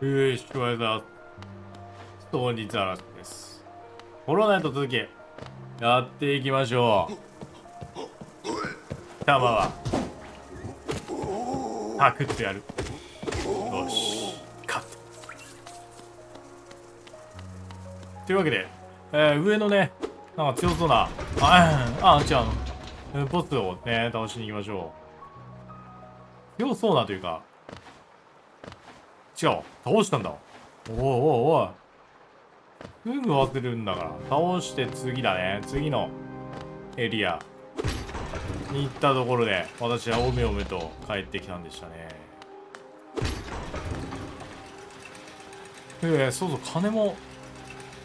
よし、これだ。ストーニザラスです。ホロナイト続き、やっていきましょう。玉は、パクッとやる。よし、カット。というわけで、えー上のね、なんか強そうな、あ、あ、違う。ボスをね、倒しに行きましょう。強そうなというか、違う、倒したんだ。おいおいおい。すぐ忘れるんだから。倒して次だね。次のエリアに行ったところで、私はおめおめと帰ってきたんでしたね。ええそうそう、金も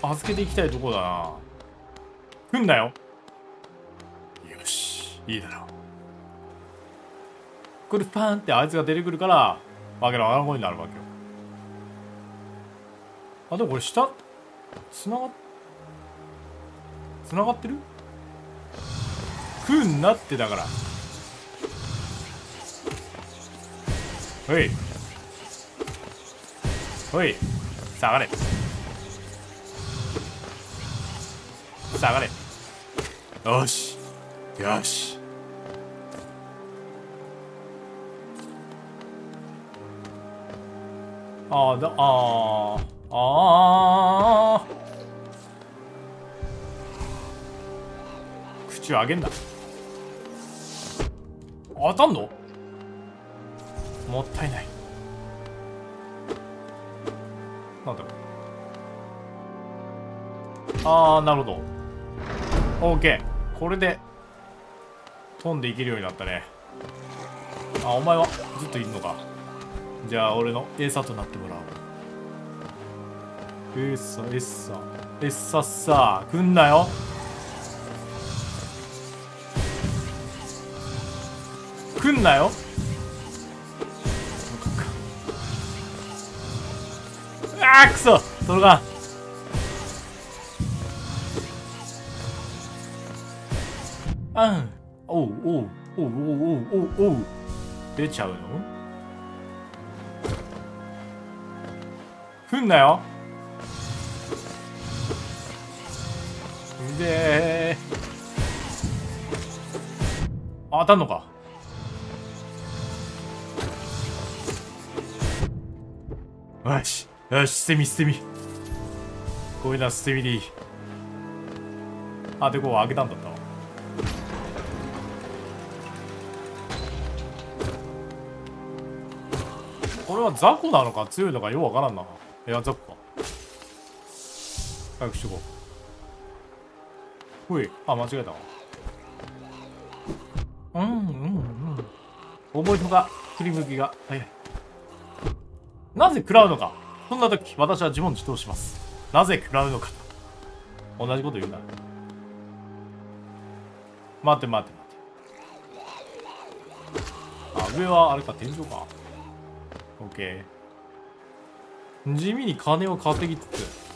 預けていきたいとこだな。来んなよ。よし、いいだろう。これパンってあいつが出てくるから、わけのわからんことになるわけよ。あ、でもこれ下、つなが、つながってる？来んなってだから。ほい。ほい。下がれ。下がれ。よし。よし。あーだ、あー。あー。口を上げんな。当たんの？もったいない。なんだろう。あー、なるほど。オーケー。これで、飛んでいけるようになったね。あ、お前はずっといるのか。じゃあ、俺の餌となってもらおう。えっさ、えっさ。えっさっさ。来んなよ。来んなよ。あーくそ届かん。あん。おうおうおうおうおうおうおう出ちゃうの？来んなよ。で。あ当たんのか。よしよし捨て身捨て身。こういうのは捨て身でいい。あでこう開けたんだったわ。これは雑魚なのか強いのかようわからんな。いや雑魚か。早くしとこう。ほい。あ間違えたうんうんうん。思いのが振り向きが。早いなぜ食らうのか。そんな時私は自問自答します。なぜ食らうのか同じこと言うな。待て待て待て。あ上はあれか天井か。オッケー地味に金を稼ぎつつ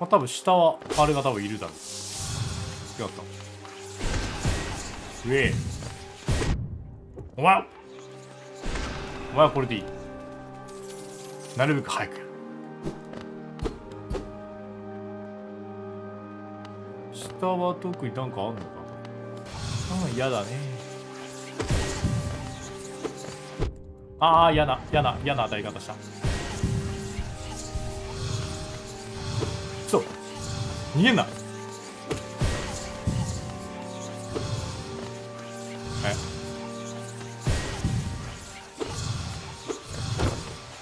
まあ多分下はあれが多分いるだろう。違った。うえお前。お前はこれでいい。なるべく早く下は特になんかあんのかな。うん嫌だね。ああ嫌な嫌な嫌な当たり方した。逃げんな。え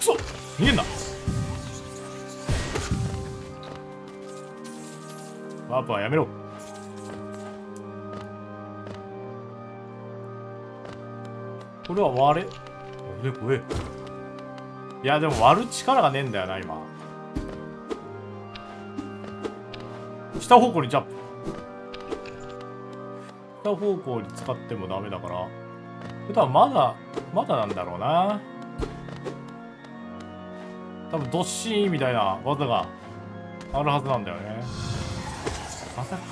そう逃げんな。ワープはやめろ。これは割れ。え怖え。いやでも割る力がねえんだよな今。下方向にジャンプ。下方向に使ってもダメだから。多分まだまだなんだろうな。多分ドッシーみたいな技があるはずなんだよね。またか。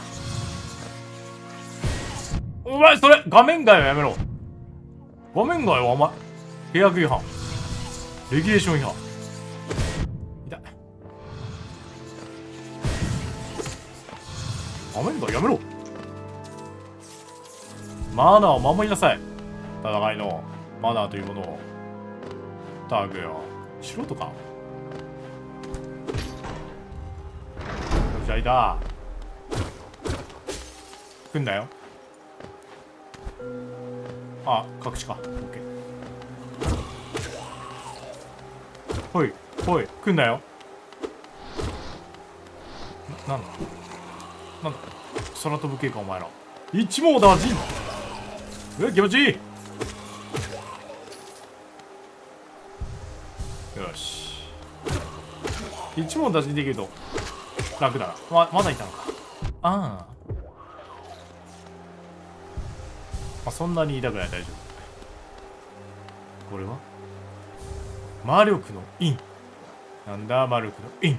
お前それ画面外はやめろ。画面外はお前契約違反。レギュレーション違反。ダメだやめろ。マナーを守りなさい。戦いのマナーというものを。タグよ素人か。じゃあいた。来んなよ。あ隠しか。オッケー。ほいほい来んなよ。ななんだなんだ空飛ぶ系かお前ら。一網打尽。うわ気持ちいい。よし。一問打尽できると楽だな。ままだいたのか。ああ。まあそんなに痛くない。大丈夫。これは？魔力の印なんだ魔力の印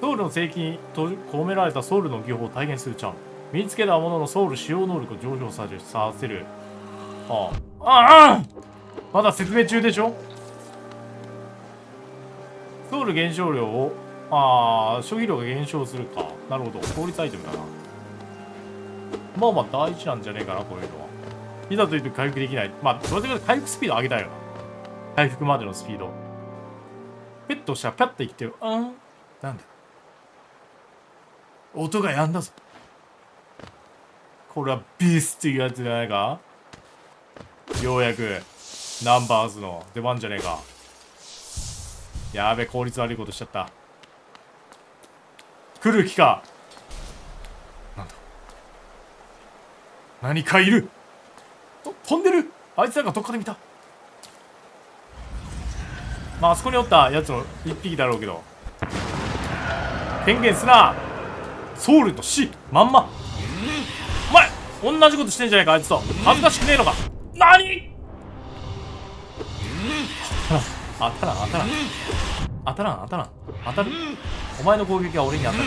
ソウルの聖域に閉じ込められたソウルの技法を体現するチャーム身につけたもののソウル使用能力を上昇させる。あ。あああまだ説明中でしょ？ソウル減少量をああ消費量が減少するか。なるほど。効率アイテムだな。まあまあ大事なんじゃねえかなこういうのは。いざというと回復できない。まあそれで回復スピード上げたいよな。回復までのスピード。ペットしたらピャッて生きてるあん？なんだ音がやんだぞ。これはビースっていうやつじゃないか？ようやくナンバーズの出番じゃねえか。やべ効率悪いことしちゃった。来る気か？なんだ？何かいる？と飛んでる？あいつらがどっかで見た。まああそこにおったやつの一匹だろうけど。宣言すな！ソウルと死まんま。お前同じことしてんじゃないかあいつと。恥ずかしくねえのか。何？当たらん当たらん。当たらん当たらん。当たる。お前の攻撃が俺に当たる。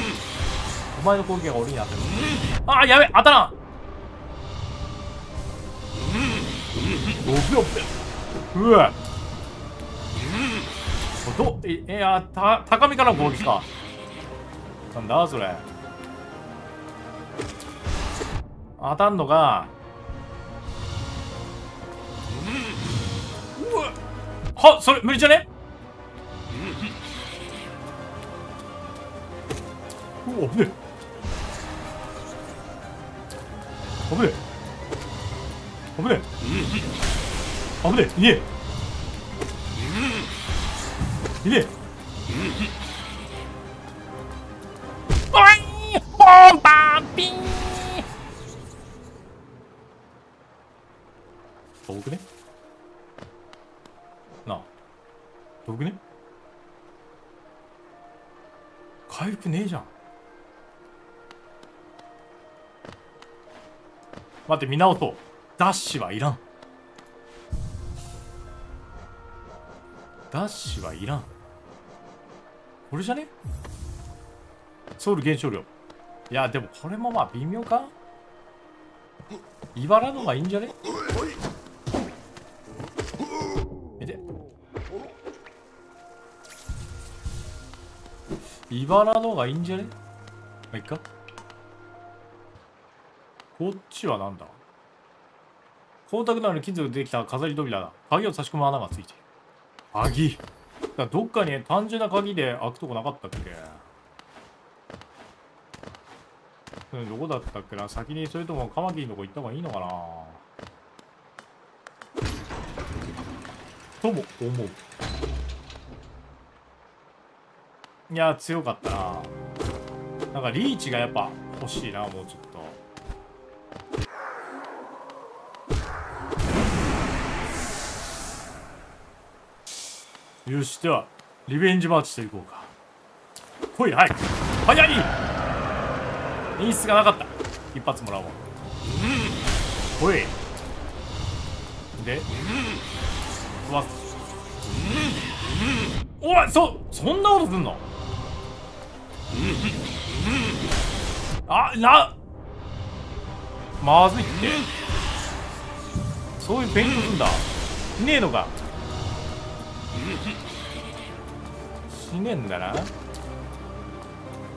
お前の攻撃が俺に当たる。ああやべ当たらん。おぶようわ。どいいやた高みからの攻撃か。なんだそれ。当たんのがうわ。はそれ無理じゃね？うわ危ねえ。危ねえ。危ねえ。危ねえ。いねえ。いねえ。おいポンパンピン遠くね？なあ。遠くね？回復ねえじゃん。待って見直そう。ダッシュはいらん。ダッシュはいらん。これじゃね？ソウル減少量いやでもこれもまあ微妙か？茨のがいいんじゃね？茨のがいいんじゃね？まあいっか。こっちはなんだ？光沢のある金属でできた飾り扉だ。鍵を差し込む穴がついてる。鍵。だどっかに単純な鍵で開くとこなかったっけ？どこだったっけな？先にそれともカマキリのとこ行った方がいいのかな？とも思う。いや強かったな。なんかリーチがやっぱ欲しいなもうちょっと。よしではリベンジマーチしていこうか。ほいはい。早い。演出がなかった。一発もらおう。ほい。でうわ。おいそそんなことすんの？あなまずいって。そういう勉強すんだ。いねえのか。死ねんだな。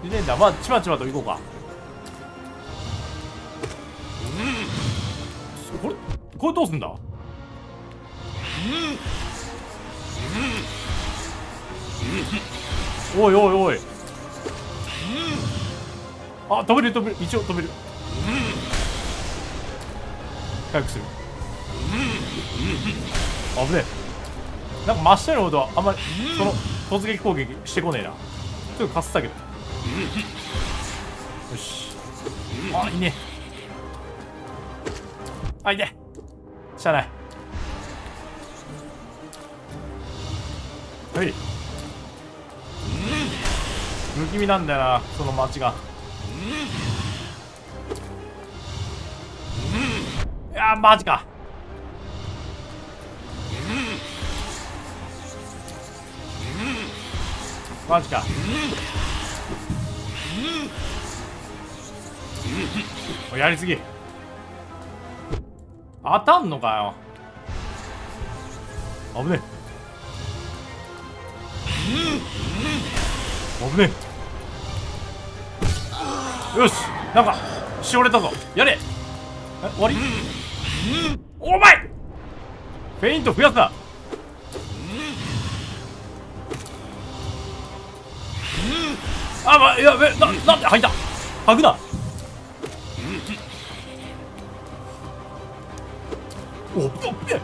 死ねんだ。まあちまちまと行こうか。これこれどうすんだ？おいおいおい。あ飛べる飛べる。一応飛べる。回復する。危ねえ。なんか真下のほどあんまりその突撃攻撃してこねえな。ちょっとかすったけど。よし。あいいねあいねしゃあない。はい。不気味なんだよなその街が。いやマジか。マジか。おやりすぎ。当たんのかよ。危ねえ。危ねえ。よしなんかしおれたぞ。やれ。え終わり？うん。お前！フェイント増やすな。うん。あまやべななんで吐いた？吐くな。うん。おっっ。え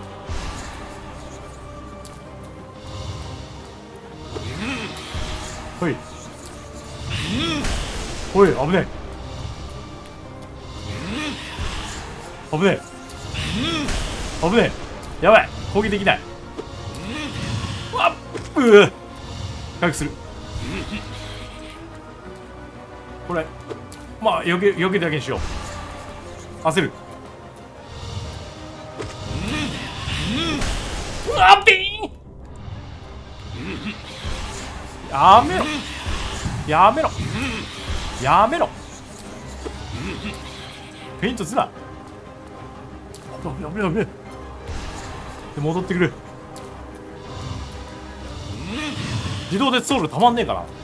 ほい。ほい危ねえ。危ねえ。危ねえ。やばい。攻撃できない。うわっ。うー回復する。これまあ避け避けだけにしよう。焦る。うわっピーン。やめろ。やめろ。やめろ。フェイントすな。やべやべやべで戻ってくる自動でソウルたまんねえかな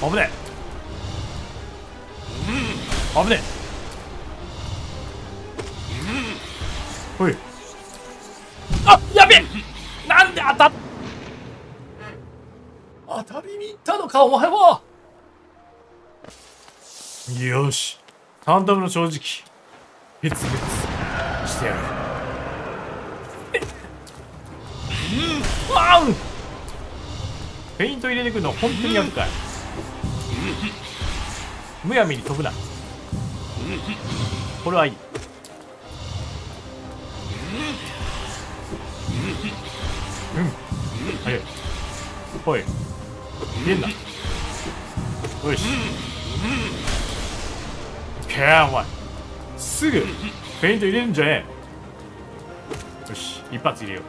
危ねえ。危ねえ。ほい。あやべえ。なんで当たっ当たりに行ったのかお前は。よし。タンタムの正直。別々してやるうんわんフェイント入れてくるの本当にやるかいむやみに飛ぶな。これはいい。うん。早い。ほい。入れんな。よし。けーお前。すぐフェイント入れるんじゃね？えよし一発入れよ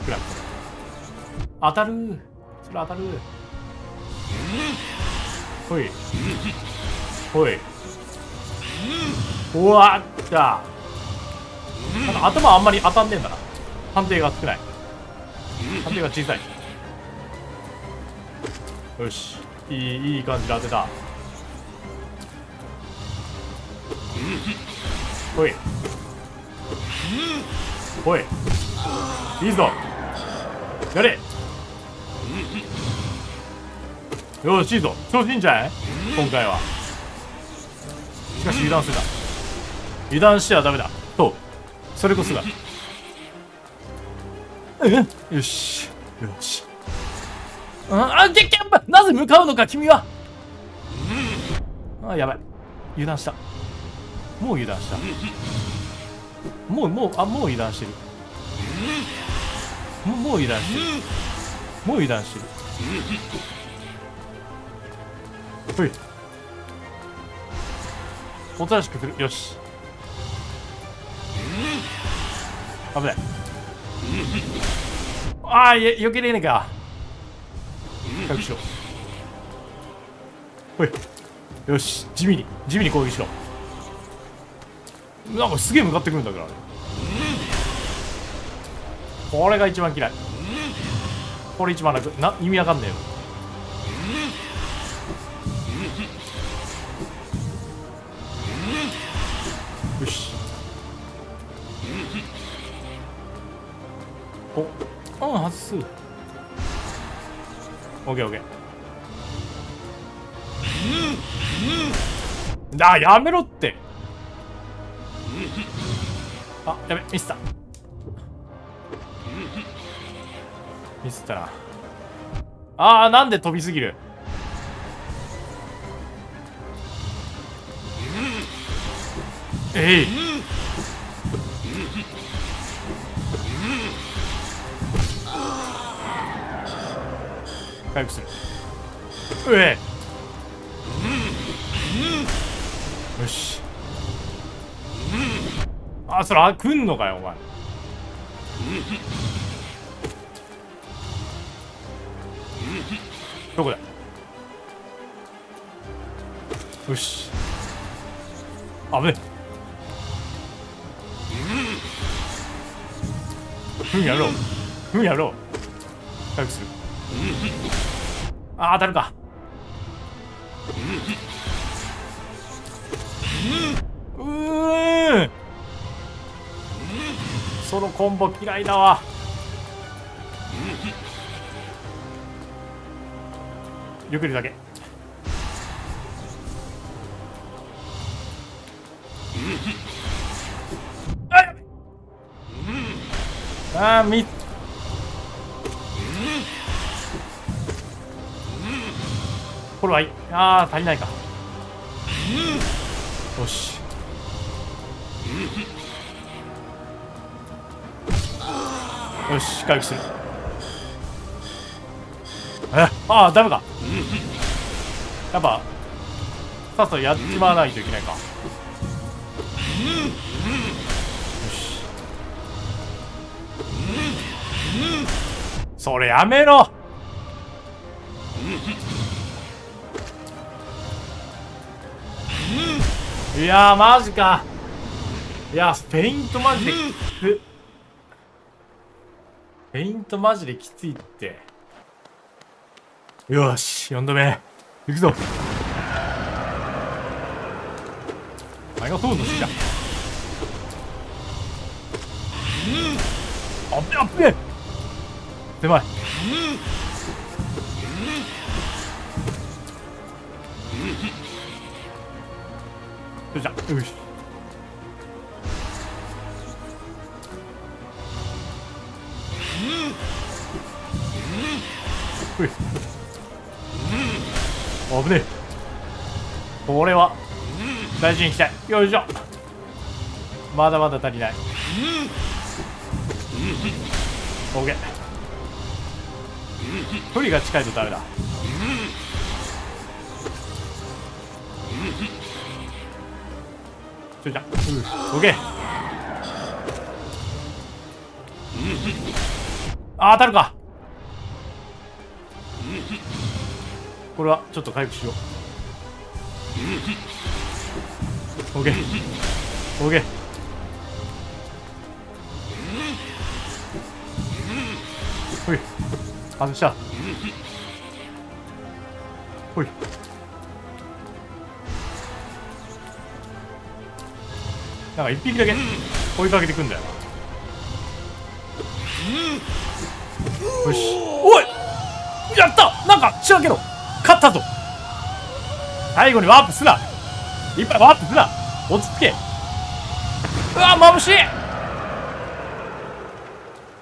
う。クラッ当たる。それ当たる。ほい。ほい。うわっきた。なんか頭あんまり当たんねえんだな。判定が少ない。判定が小さい。よし。いいいい感じで当てた。ほい。ほい。いいぞ。やれ。よしいいぞ。調子いいんじゃない？今回は。しかし油断するな。油断してはダメだ。とそれこそだうんよし。よし。ああでキャンプ！なぜ向かうのか君は。あやばい。油断した。もう油断した。もうもうあもう油断してる。もうもう油断してる。もう油断してる。ほい。おとなしく来る。よし。危ない。ああよけれねえか。回復しろほい。よし。地味に地味に攻撃しろ。なんかすげえ向かってくるんだけどあれ。これが一番嫌い。これ一番楽。な意味わかんねえよ。よし。お。うん外すオッケーオッケー。あやめろって。あやべミスった。ミスったな。あーなんで飛びすぎる。えい。回復する。うえあそれあ来んのかよお前。どこだ？よし。危ねふんやろう。ふんやろう。回復する。あ当たるか。そのコンボ嫌いだわ。よくるだけ。ああーみ。これはいい。あー足りないか。よし。よし回復する。え？ああダメか。やっぱさっさとやっちまわないといけないか。よし。それやめろ。いやマジか。いやペイントマジでペイントマジできついって。よし4度目。いくぞ。お前が通るの好きだ。あっべあっべ狭い。よいしょ。よしほい危ねえ。これは大事にいきたい。よいしょ。まだまだ足りない。OK 距離が近いとダメだ。ちょいじゃうん OK あ当たるか。これはちょっと回復しよう。OK OK ほい。外した。ほい。なんか一匹だけ追いかけてくんだよ。よし。おい。やった。なんか違うけど。勝ったぞ。最後にワープすな。いっぱいワープすな。落ち着け。うわ眩しい。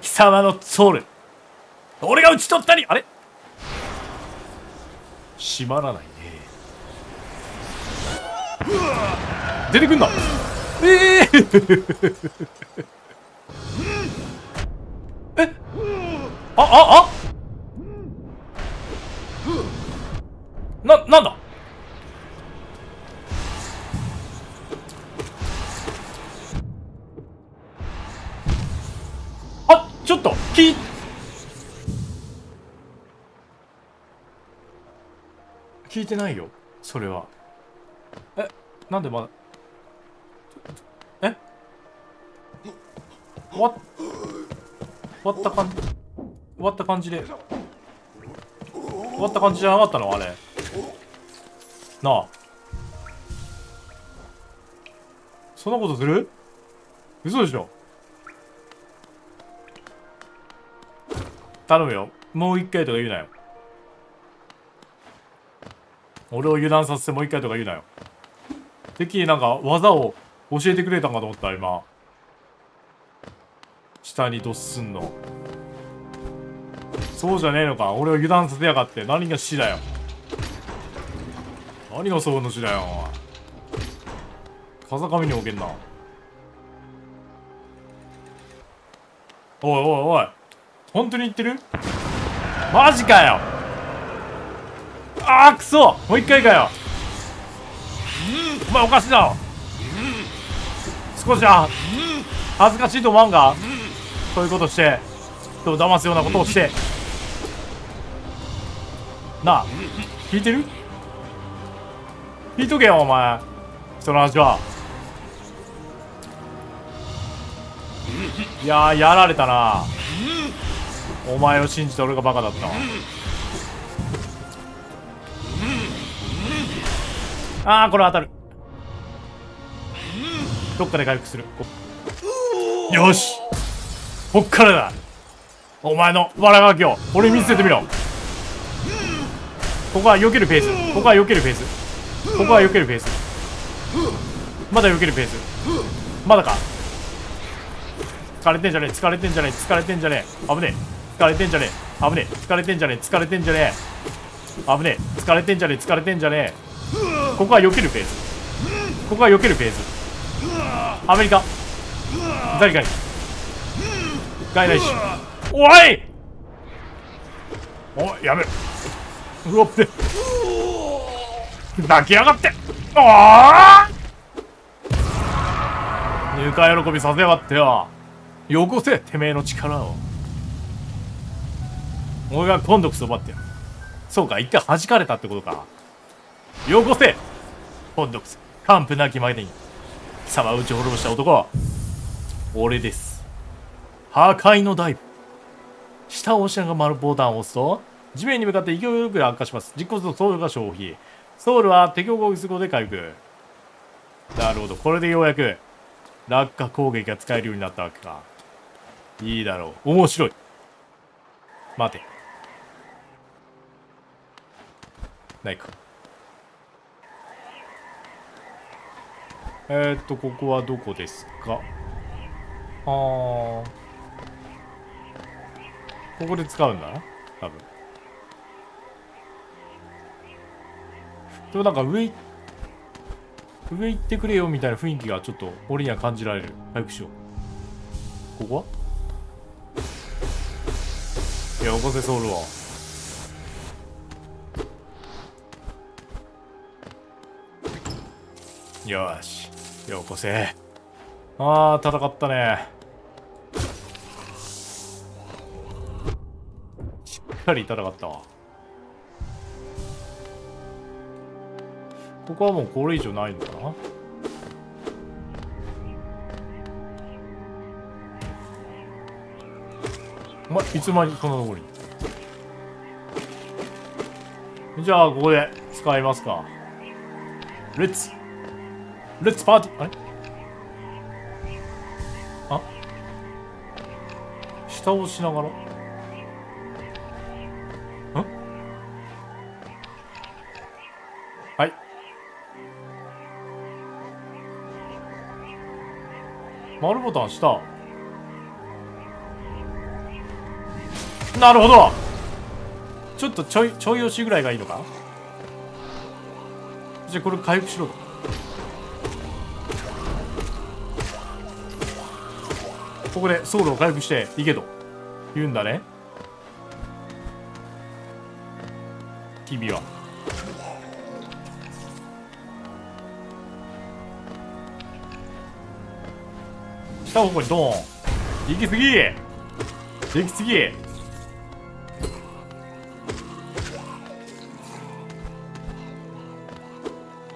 貴様のソウル。俺が討ち取ったり。あれ？閉まらないね。出てくんな。ええー、え？あああ？ちょっと聞い聞いてないよそれは。えなんでまだえ？終わ終わった感じ終わった感じで。終わった感じじゃなかったの？あれ。なあ。そんなことする？嘘でしょ？頼むよ。もう一回とか言うなよ。俺を油断させてもう一回とか言うなよ。敵なんか技を教えてくれたんかと思った今。下にドッスンの。そうじゃねえのか。俺を油断させやがって。何が死だよ。何がそうの死だよ風上に置けんな。おいおいおい。本当に言ってる？マジかよ。あーくそ。もう一回かよ。お前おかしいな少しは恥ずかしいと思わんか？そういうことして。人を騙すようなことをして。なあ聞いてる？聞いとけよお前。人の話は。いややられたな。お前を信じて俺がバカだったああこれ当たる。どっかで回復する。よし。こっからだ。お前の笑がきを俺見せてみろ。ここは避けるペース。ここは避けるペース。ここは避けるペース。まだ避けるペース。まだか。疲れてんじゃねえ。疲れてんじゃねえ。疲れてんじゃねえ。危ねえ。疲れてんじゃねえ。危ねえ。疲れてんじゃねえ。疲れてんじゃねえ。危ねえ。疲れてんじゃねえ。疲れてんじゃねえ。ここは避けるペースここは避けるペースアメリカ。誰かに外来種おい！おやめろうおって。泣きやがって。ああぬか喜びさせやがってよ。よこせてめえの力を。俺が今度くそ奪ってやる。そうか一回弾かれたってことか。よこせ。今度くそ完膚なきまでに。貴様を打ち滅ぼした男は俺です。破壊のダイブ下を押しながら丸ボタンを押すと地面に向かって勢いよく落下します。実行するとソウルが消費。ソウルは敵を攻撃することで回復。なるほど。これでようやく落下攻撃が使えるようになったわけか。いいだろう。面白い。待て。ないかえー、っとここはどこですか？あー。ここで使うんだな？多分。でもなんか上上行ってくれよみたいな雰囲気がちょっと俺には感じられる。回復しよう。ここは？いや起こせソウルはよし。よこせ。ああ戦ったね。しっかり戦ったわ。ここはもうこれ以上ないのかな？ま、いつまにこのところにじゃあここで使いますか。レッツ。レッツパーティーあれ？あ？下をしながら。ん？はい。丸ボタン下なるほど。ちょっとちょいちょい押しぐらいがいいのかじゃあこれ回復しろと。ここでソウルを回復していけと言うんだね。君は。下方向にドーン。行き過ぎ。行き過ぎ。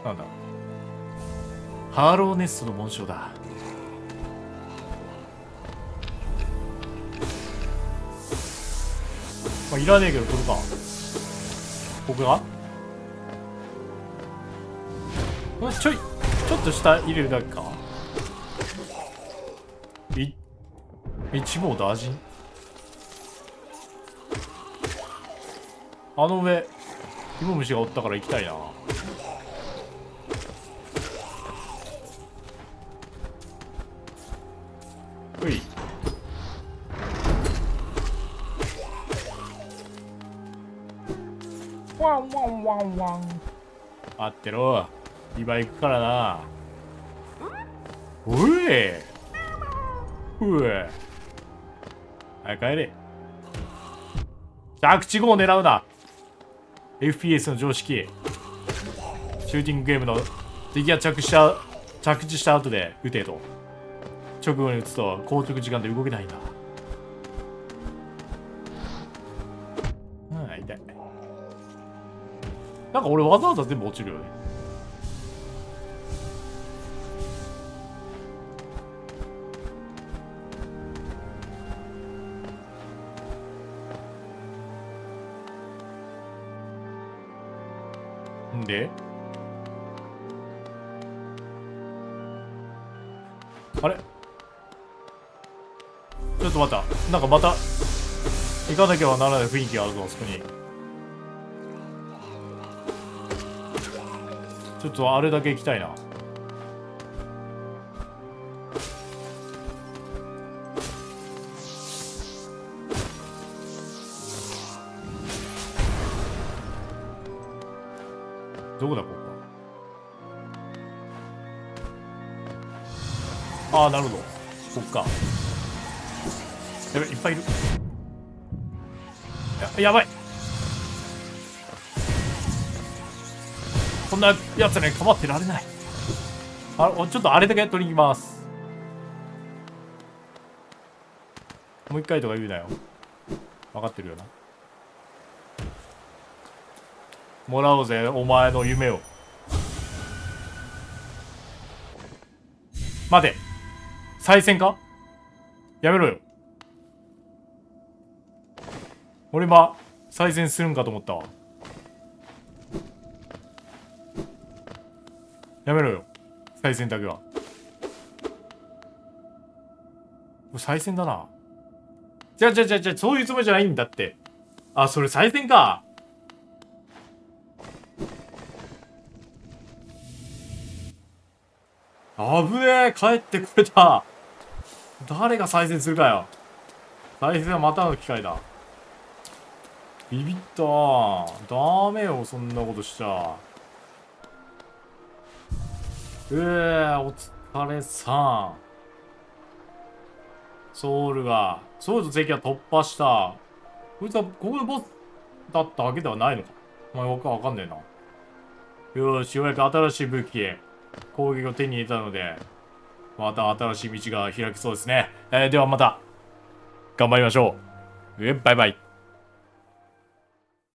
なんだ。ハーローネストの紋章だ。まあ、いらねえけど取るか。ここがちょいちょっと下入れるだけか。い一網打尽？あの上芋虫がおったから行きたいな。待ってろ。今行くからな。おい。うえ。はい帰れ。着地後を狙うな。FPS の常識。シューティングゲームの敵が着地した着地した後で撃てと。直後に撃つと硬直時間で動けないんだ。なんか俺わざわざ全部落ちるよね。んで？あれ？ちょっと待った。なんかまた行かなきゃならない雰囲気があるぞあそこに。ちょっとあれだけ行きたいな。どこだここ？ああなるほど。こっか。やべいっぱいいる。ややばい。こんなやつねかまってられない。あちょっとあれだけ取りに行きます。もう一回とか言うなよ。分かってるよな。もらおうぜお前の夢を。待て。再戦か？やめろよ。俺今再戦するんかと思ったわ。やめろよ。再戦だけは。再戦だな。じゃじゃじゃじゃそういうつもりじゃないんだって。あそれ再戦か。危ねえ。帰ってくれた。誰が再生するかよ。再生はまたの機会だ。ビビったダメよそんなことしちゃ。ええー、お疲れさんソウルがソウルと関は突破したこいつはここでボスだったわけではないのか？お前わかんねえなよしようやく新しい武器攻撃を手に入れたので、また新しい道が開きそうですね。えー、ではまた、頑張りましょう。えバイバイ。